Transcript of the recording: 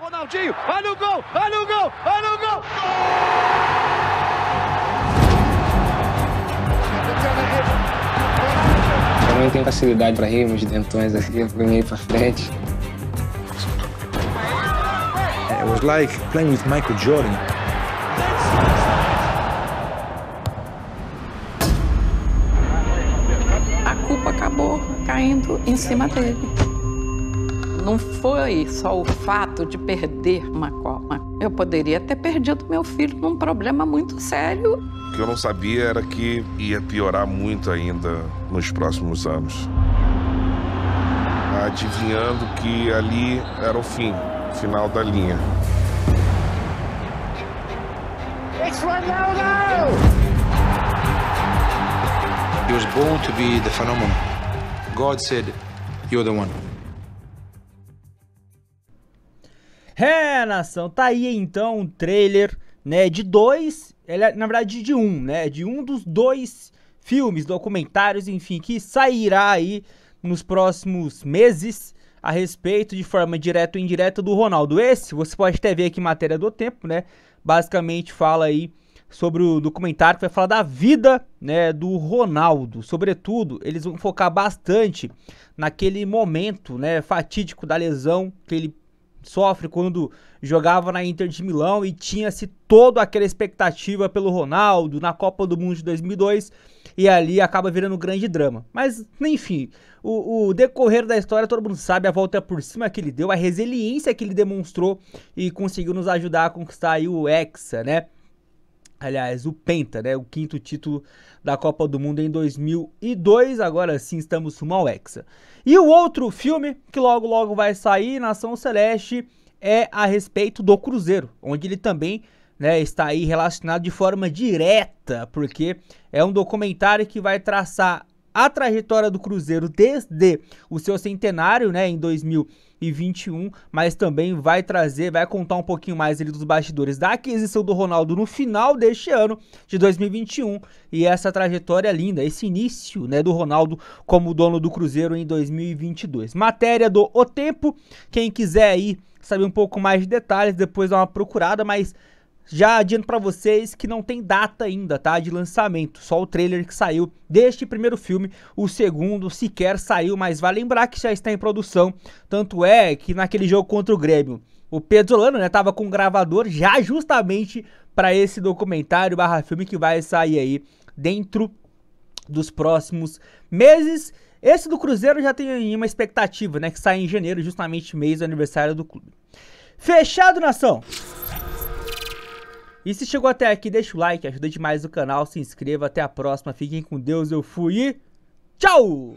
Ronaldinho, olha o gol, olha o gol, olha o gol! Eu não tenho facilidade para rir, meus dentões aqui, eu fui meio para frente. It was like playing with Michael Jordan. A culpa acabou caindo em cima dele. Não foi só o fato de perder uma Copa. Eu poderia ter perdido meu filho num problema muito sério. O que eu não sabia era que ia piorar muito ainda nos próximos anos. Adivinhando que ali era o fim, o final da linha. He was born to be the phenomenon. God said, You're the one. É, nação, tá aí então um trailer, né, de dois, ele é, na verdade de um, né, de um dos dois filmes, documentários, enfim, que sairá aí nos próximos meses a respeito de forma direta ou indireta do Ronaldo. Esse, você pode até ver aqui matéria do tempo, né, basicamente fala aí sobre o documentário que vai falar da vida, né, do Ronaldo. Sobretudo, eles vão focar bastante naquele momento, né, fatídico da lesão que ele sofre quando jogava na Inter de Milão e tinha-se toda aquela expectativa pelo Ronaldo na Copa do Mundo de 2002 e ali acaba virando um grande drama. Mas, enfim, o, o, decorrer da história todo mundo sabe a volta por cima que ele deu, a resiliência que ele demonstrou e conseguiu nos ajudar a conquistar o Hexa, né? Aliás, o Penta, né? O quinto título da Copa do Mundo em 2002. Agora sim estamos rumo ao Hexa. E o outro filme que logo logo vai sair, Nação Celeste, é a respeito do Cruzeiro, onde ele também né, está aí relacionado de forma direta, porque é um documentário que vai traçar a trajetória do Cruzeiro desde o seu centenário, né, em 2021, mas também vai trazer, vai contar um pouquinho mais ali dos bastidores da aquisição do Ronaldo no final deste ano de 2021 e essa trajetória linda, esse início, né, do Ronaldo como dono do Cruzeiro em 2022. Matéria do O Tempo, quem quiser aí saber um pouco mais de detalhes, depois dá uma procurada, mas já adianto para vocês que não tem data ainda, tá? De lançamento, só o trailer que saiu deste primeiro filme. O segundo sequer saiu, mas vale lembrar que já está em produção. Tanto é que naquele jogo contra o Grêmio, o Pedro Solano, né, tava com um gravador já justamente para esse documentário barra filme que vai sair aí dentro dos próximos meses. Esse do Cruzeiro já tem uma expectativa, né, que sai em janeiro, justamente mês do aniversário do clube. Fechado, nação! E se chegou até aqui, deixa o like, ajuda demais o canal, se inscreva, até a próxima, fiquem com Deus, eu fui e tchau!